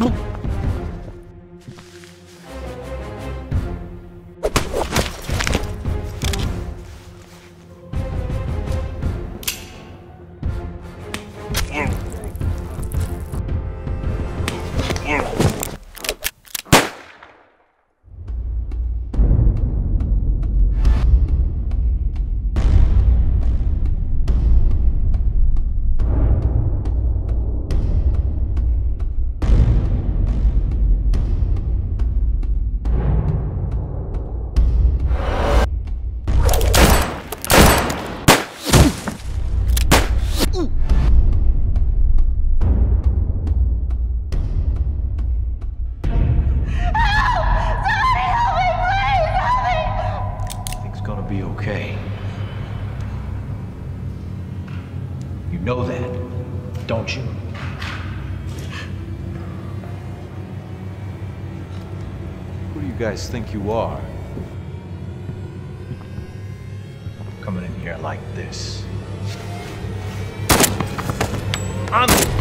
冲！You know that, don't you? Who do you guys think you are? Coming in here like this. I'm